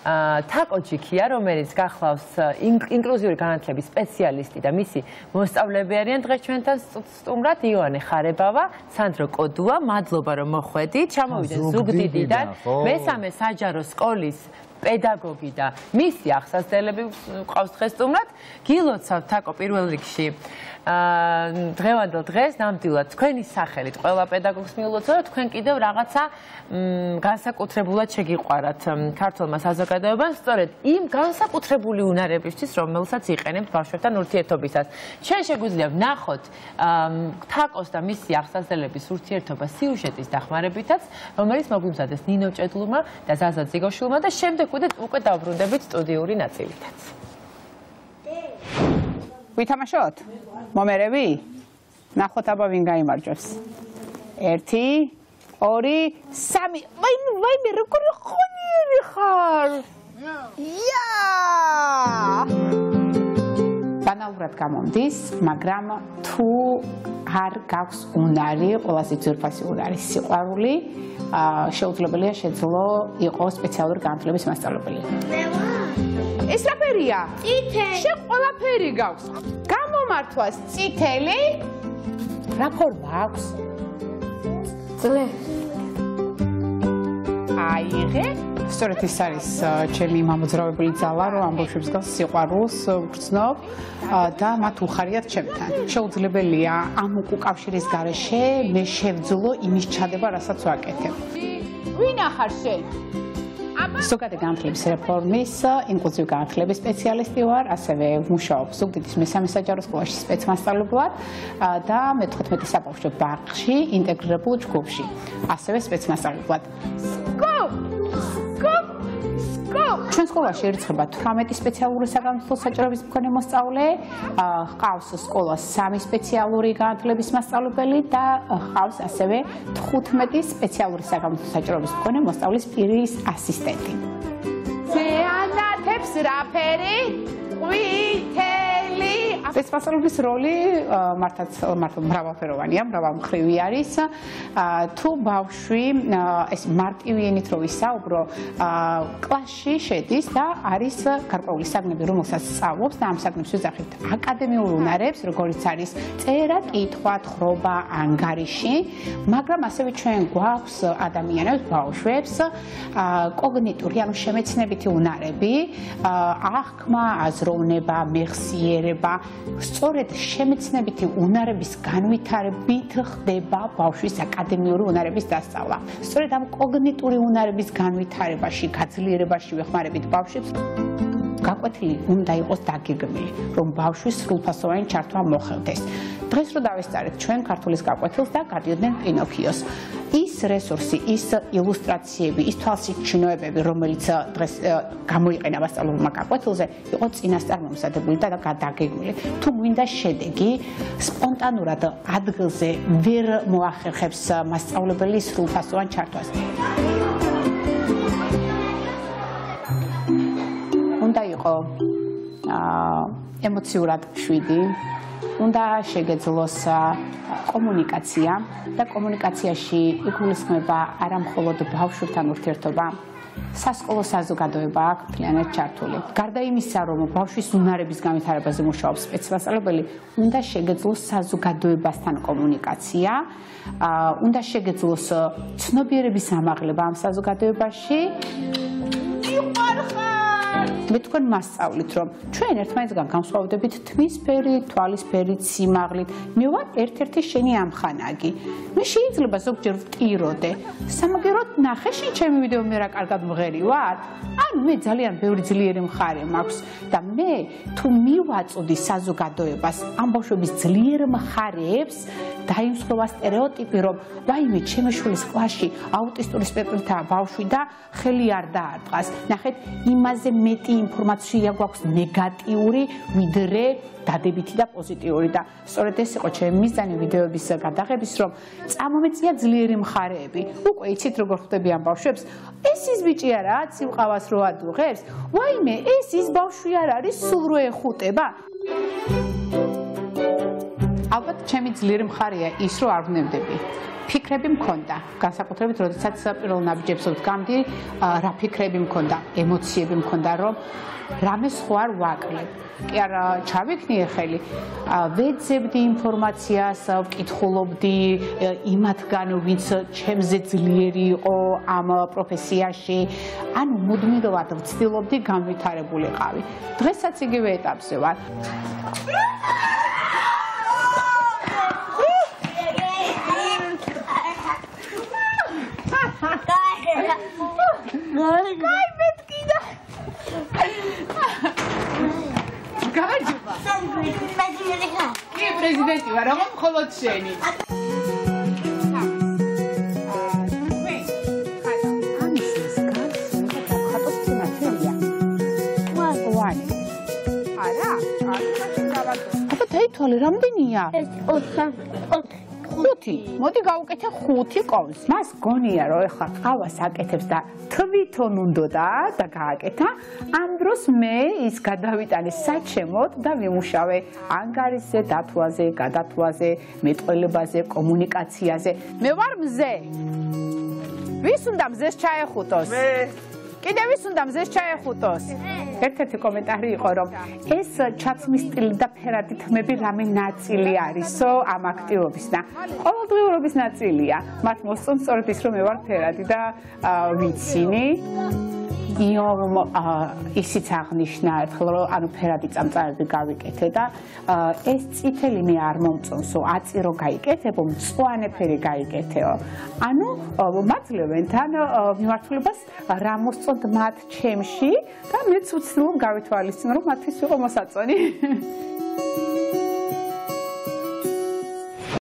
თაკოჯიქია, რომელიც გახლავს ინკლუზიური განათლების სპეციალისტი და მისი მოსწავლეები არიან დღეს ჩვენთან სტუმრად იოანე ხარებავა, სანდრო კოდუა, მადლობა რომ მოხვედით. ჩამოვიდნენ ზუგდიდიდან, მესამე საჯარო სკოლის პედაგოგი და მისი ახსასდელები ყავს დღეს სტუმრად. გილოცავთ თაკო პირველ რიგში. დღევანდელ დღეს ნამდვილად თქვენი სახელით ყველა პედაგოგს მიულოცო და თქვენ კიდევ რაღაცა განსაკუთრებულად შეგიყვარათ ქართულმა საზოგადოებამ სწორედ იმ განსაკუთრებული უნარებისთვის რომელსაც იყენებთ ბავშვებთან ურთიერთობისას. ჩვენ შეგვიძლია ვნახოთ თაკოს და მისი ახსასდელების ურთიერთობა სიუჟეტის დახმარებითაც, რომელიც მოგვიმზადეს ნინო ჭედლურმა და ზაზა ძიგოშვილმა და შემდეგ უკვე დავბრუნდებით სტუდიური ნაწილითაც. ვითამაშოთ? მომერები? ნახოთ აბა ვინ გამარჯვებს. 1 2 3 ვაი ვაი მე როგორ ხონიერი ხარ? ია! ბანალურად გამომდის, მაგრამ თუ არ გაქვს უნარი, ყველაზე ძვირფასი უნარი სიყვარული, შეუძლებელია შეძლო იყოს სპეციალური განათლების მასწავლებელი. მე ვარ. ეს რა ფერია? წითელი. შე ყველაფერი გაქვს. გამომართვას წითელი. რა ფორმა აქვს? ძლე. აიღე. სწორედ ეს არის ჩემი მამოძრავებელი ძალა, რომ ამბობებს გას სიყვარულს ვგრძნობ და მათ უხარიათ ჩემთან. შეუძლებელია ამ უკავშირის გარეშე მე შევძლო იმის ჩადება, რასაც ვაკეთებ. ვინ ახარ შენ? ზოგადი განათლების რეფორმის ინკლუზიურ განათლების სპეციალისტი ვარ, ასევე ვმუშაობ ზუგდიდის მესამე საჯარო სკოლაში სპეცმასწავლებლად და მე-15 საბავშვო ბაღში ინტეგრირებულ ჯგუფში, ასევე სპეცმასწავლებლად. სკო! ჩვენ სკოლაში ირიცხება 18 სპეციალური საგანმანათლებლო საჭიროების მქონე მოსწავლე, ჰყავს სკოლას 3 სპეციალური განათლების მასწავლებელი და ჰყავს ასევე 15 სპეციალური საგანმანათლებლო საჭიროების მქონე მოსწავლის პირის ასისტენტი. ზეანათებს რაფერი? ყვითელი სპეციალობის როლი მართაც მართლა მრავალფეროვანია, მრავალმხრივი არის. თუ ბავშვი ეს მარტივიენით რო ვისაუბრო, კლასში შედის და არის გარკვეული საგნები, რომელსაც სწავლობს და ამ საგნებს ვიძახებთ აკადემიურ უნარებს, როგორც არის წერა, კითხვა, თხრობა, ანგარიში, მაგრამ ასევე ჩვენ გვაქვს ადამიანებს, ბავშვებს კოგნიტური, ანუ შემეცნებითი უნარები, აღქმა, აზროვნება, მეხსიერება, სწორედ შემეცნებითი უნარების განვითარებით ხდება ბავშვის აკადემიური უნარების დასწავლა. სწორედ ამ კოგნიტური უნარების განვითარებაში, გაძლიერებაში ვეხმარებით ბავშვებს. გაკვეთილი უნდა იყოს დაგეგმილი, რომ ბავშვის სრულფასოვანი ჩართვა მოხელდეს. დღეს რო დავესწარეთ ჩვენ ქართულის გაკვეთილს და გადიოდნენ პინოქიოს. ის რესურსი, ის ილუსტრაციები, ის თვალსაჩინოებები, რომელიც დღეს გამოიყენა მასწავლებელმა გაკვეთილზე, იყო წინასწარ მომზადებული და გადაგეგმილი. თუ გვინდა შედეგი, სპონტანურად ადგილზე ვერ მოახერხებს მასწავლებლის სრულფასოვან ჩართვას. უნდა იყო აა ემოციურად შვიდი უნდა შეგეძლოს კომუნიკაცია და კომუნიკაციაში იგულისხმება არა მხოლოდ ბავშვთან ურთიერთობა, სასკოლო საზოგადოება აქვს მთლიანად ჩართული. გარდა იმისა, რომ ბავშვის უნარების განვითარებაზე მუშაობს სპეციალისტები, უნდა შეგეძლოს საზოგადოებასთან კომუნიკაცია, უნდა შეგეძლოს ცნობიერების ამაღლება ამ საზოგადოებაში. მე თქვენ მასწავლით რომ ჩვენ ერთმანეთსგან განსხვავდებით თმისფერი, თვალისფერი, სიმაღლით. მე ვარ ერთ-ერთი შენი ამხანაგი. მე შეიძლება ზოგჯერ ვტიროდე. სამაგეროდ ნახე შენ ჩემი ვიდეო მე რა კარგად მღერი ვარ? ან მე ძალიან ბევრი ძლიერი მხარე მაქვს და მე თუ მივაწოდი საზოგადოებას ამ ბავშვების ძლიერ მხარეებს დაიმსხვრევა стереოტიპი, რომ რაიმე ჩემი შვილის კლასში აუტისტური სპექტრითაა ბავშვი და ხელი არ დაარტყას. ნახეთ, იმაზე მეტი ინფორმაცია გვაქვს ნეგატიური, ვიდრე დადებითი და პოზიტიური და სწორედ ეს იყო ჩემი მიზანი ვიდეოების გადაღების, რომ წამომეწია ძლიერი მხარეები. უკვე იცით როგორ ხდები ამ ბავშვებს. ეს ის ბიჭი არაა, ცივყავას რო ადუღებს. ვაიმე, ეს ის ბავშვი არ არის, სულ რო ეხუტება. Thank you. ჩემი ძლიერი მხარეა ის, რომ არ ვნებდები. ფიქრები მქონდა, განსაკუთრებით, როდესაც პირველ ნაბიჯებს ვდგამდი, რა ფიქრები მქონდა, ემოციები მქონდა, რომ რამე სხვა არ ვაკლებ. კი არა, ჩავიქნიე ხელი. ვეძებდი ინფორმაციას, ვკითხულობდი იმათგან, ვინც ჩემზე ძლიერი იყო ამ პროფესიაში. ანუ მუდმივად ვცდილობდი განვითარებულიყავი. დღესაც იგივე ეტაპზე ვარ. გაი მეთქიდა გაიჯობა. პრეზიდენტი კი, პრეზიდენტი ვარ, რომ მხოლოდ შენი. თვალე რამდენია? ეს 4 ხუთი. მოდი გავუკეთე ხუთი კვავს. მას გონია რომ ეხლა ყავას აკეთებს და თვითონ უნდოდა და გააკეთა. ამ დროს მე ის გადავიტანე საჩემოდ და ვიმუშავე ანგარიშზე, დათვაზე, გადათვაზე, მეტყველებაზე, კომუნიკაციაზე. მე ვარ მზე. ვის უნდა მზეს ჩაეხუტოს? მე კიდე ვის უნდა მზეს ჩაეხუტოს? ერთ-ერთი კომენტარი იყო რომ ეს ჩაცმის სტილი და ფერადი თმები რამე ნაწილი არისო ამ აქტივობის და ყოველდღიურობის ნაწილია. მათ მოსწონს სწორედ ის რომ მე ვარ ფერადი და ვიცინი. იომ ისიც აღნიშნა ერთხელ რომ ანუ ფერადი წამწარები გავიკეთე და ეს წითელი მე არ მომწონსო, აწირო გაიკეთებო, მწვანე ფერი გაიკეთეო. ანუ მაძლევენ თან მიმართულებას რა მოსწონთ მათ ჩემში და მეც ვცდილობ გავითვალისწინო რომ მათთვის იყო მოსაწონი.